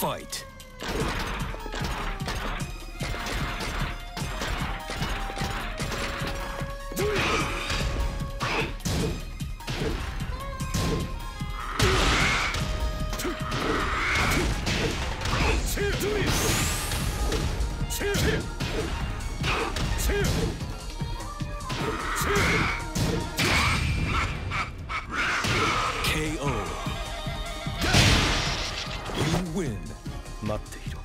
Fight! Two! Two! Two! 待っている